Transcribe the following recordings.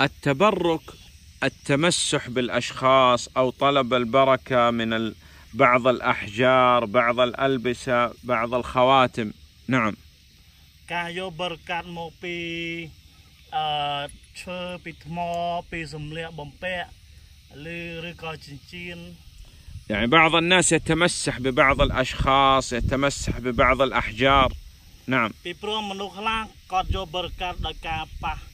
التبرك التمسح بالاشخاص او طلب البركه من بعض الاحجار بعض الالبسه بعض الخواتم نعم ការយកបរិកាត់មកពីអឺឈើពីថ្មពីសម្លៀកបំពាក់ឬឬក៏ចិញ្ចៀន يعني بعض الناس يتمسح ببعض الاشخاص يتمسح ببعض الاحجار نعم ពីព្រោះមនុស្សខ្លះគាត់យកបរិកាត់ដោយការប៉ះអឺ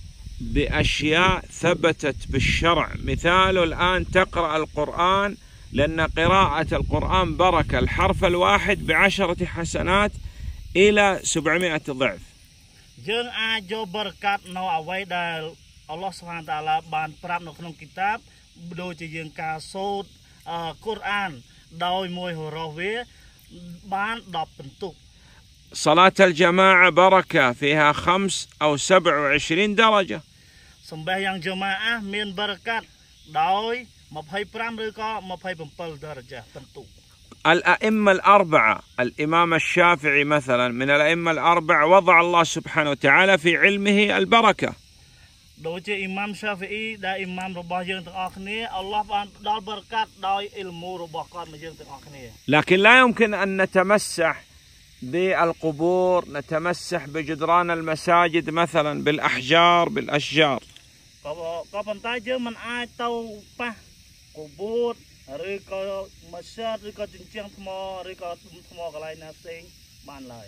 باشياء ثبتت بالشرع مثال الان تقرا القران لان قراءه القران بركه الحرف الواحد بعشره حسنات الى 700 ضعف យើងអាចយកបរិកាត់នៅអ្វីដែលអល់ឡោះសុបហានតាឡាបានប្រាប់នៅក្នុងគីតាបដូចជាយើងការសូត្រកូរ៉ានដោយមួយហូរ៉ូវាបាន10បន្ទុក صلاة الجماعة بركة فيها خمس أو سبع وعشرين درجة សម្បះយ៉ាងជាម៉ាអាមានបរិកាត់ដោយ25ឬក៏27 درجة បន្ទុក الأئمة الأربعة الإمام الشافعي مثلا من الأئمة الأربعة وضع الله سبحانه وتعالى في علمه البركة لكن لا يمكن أن نتمسح بالقبور نتمسح بجدران المساجد مثلا بالأحجار بالأشجار ក៏ប៉ុន្តែយើងមិនអាចទៅប៉ះកូបូតឬក៏មួយសិតឬក៏ជញ្ជាំងថ្មឬក៏ថ្មកន្លែងណាផ្សេងបានឡើយ